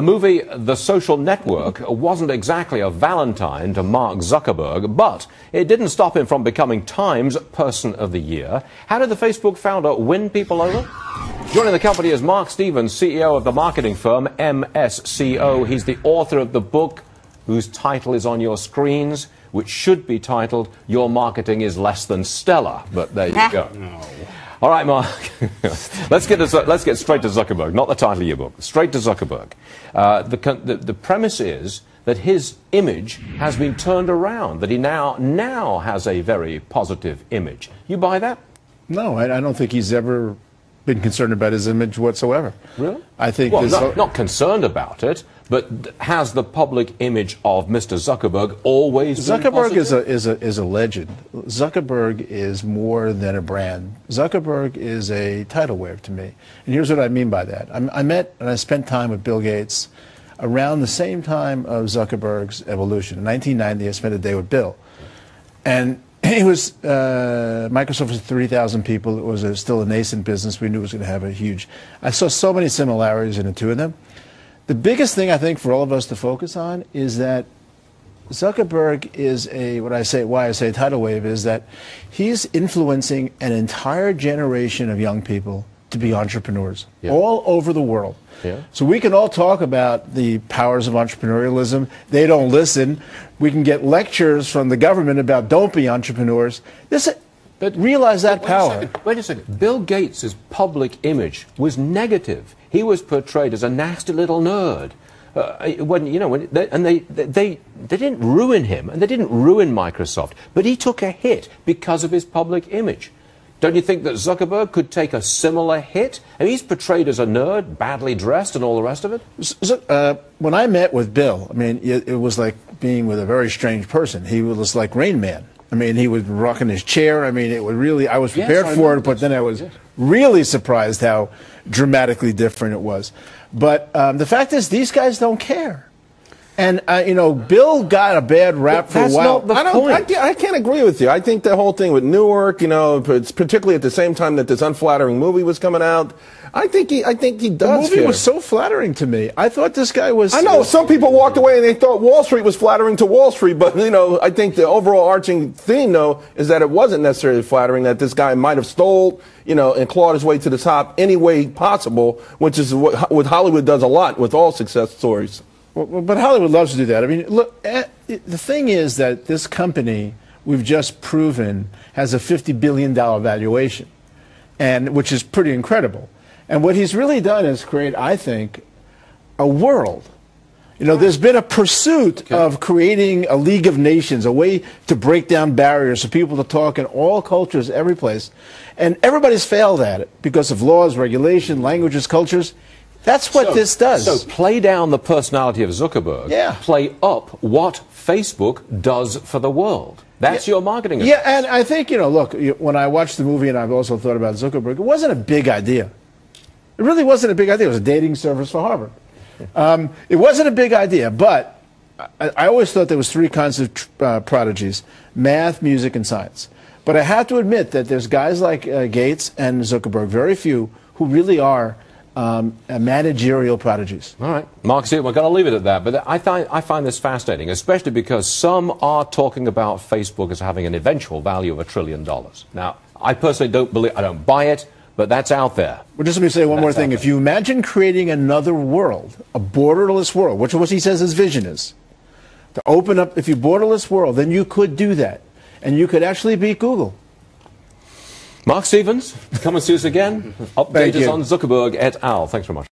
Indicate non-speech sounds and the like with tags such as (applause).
The movie The Social Network wasn't exactly a Valentine to Mark Zuckerberg, but it didn't stop him from becoming Times Person of the Year. How did the Facebook founder win people over? Joining the company is Mark Stevens, CEO of the marketing firm MSCO. He's the author of the book whose title is on your screens, which should be titled Your Marketing is Less Than Stellar. But there you eh. go. All right, Mark. (laughs) let's, get to, let's get straight to Zuckerberg, not the title of your book. Straight to Zuckerberg. Uh, the, the, the premise is that his image has been turned around, that he now, now has a very positive image. You buy that? No, I, I don't think he's ever been concerned about his image whatsoever. Really? I think well, not, not, concerned about it, but has the public image of Mr. Zuckerberg always Zuckerberg is a is a is a legend. Zuckerberg is more than a brand. Zuckerberg is a tidal wave to me, and here's what I mean by that. I, I met and I spent time with Bill Gates around the same time of Zuckerberg's evolution. In 1990, I spent a day with Bill, and (coughs) it was uh, Microsoft was 3,000 people. It was a, still a nascent business. We knew it was going to have a huge. I saw so many similarities in the two of them. The biggest thing I think for all of us to focus on is that Zuckerberg is a what I say why I say tidal wave is that he's influencing an entire generation of young people to be entrepreneurs yeah. all over the world. Yeah. So we can all talk about the powers of entrepreneurialism. They don't listen. We can get lectures from the government about don't be entrepreneurs. This, but realize that wait power. A wait a second. Bill Gates' public image was negative. He was portrayed as a nasty little nerd. Uh, when you know, when they, and they, they they didn't ruin him, and they didn't ruin Microsoft, but he took a hit because of his public image. Don't you think that Zuckerberg could take a similar hit? And he's portrayed as a nerd, badly dressed, and all the rest of it. Uh, when I met with Bill, I mean, it, it, was like being with a very strange person. He was like Rain Man. I mean, he was rocking his chair. I mean, it was really. I was prepared yes, for it, but then I was yes. really surprised how dramatically different it was. But um, the fact is, these guys don't care. And uh, you know, Bill got a bad rap but for a while. I don't. I, I, can't agree with you. I think the whole thing with Newark, you know, particularly at the same time that this unflattering movie was coming out. I think he. I think he does. The movie care. was so flattering to me. I thought this guy was. I know some people walked away and they thought Wall Street was flattering to Wall Street, but you know, I think the overall arching theme though is that it wasn't necessarily flattering. That this guy might have stole, you know, and clawed his way to the top any way possible, which is what, what Hollywood does a lot with all success stories. Well, but Hollywood loves to do that. I mean, look, eh, the thing is that this company, we've just proven, has a $50 billion valuation, and which is pretty incredible. And what he's really done is create, I think, a world. You know, there's been a pursuit okay. of creating a League of Nations, a way to break down barriers for people to talk in all cultures, every place. And everybody's failed at it because of laws, regulation, languages, cultures. That's what so, this does. So play down the personality of Zuckerberg. Yeah. Play up what Facebook does for the world. That's yeah. your marketing. Yeah, and I think, you know, look, when I watched the movie and I've also thought about Zuckerberg, it wasn't a big idea. It really wasn't a big idea. It was a dating service for Harvard. Um, it wasn't a big idea, but I, I always thought there was three kinds of uh, prodigies, math, music, and science. But I have to admit that there's guys like uh, Gates and Zuckerberg, very few, who really are – um, managerial prodigies. All right. Mark, see, we're going to leave it at that. But I find, I find this fascinating, especially because some are talking about Facebook as having an eventual value of a trillion dollars. Now, I personally don't believe, I don't buy it, but that's out there. Well, just let me say one that's more thing. If you imagine creating another world, a borderless world, which is what he says his vision is, to open up, if you borderless world, then you could do that. And you could actually beat Google. Mark Stevens, come and see us again. (laughs) Update us on Zuckerberg et al. Thanks very much.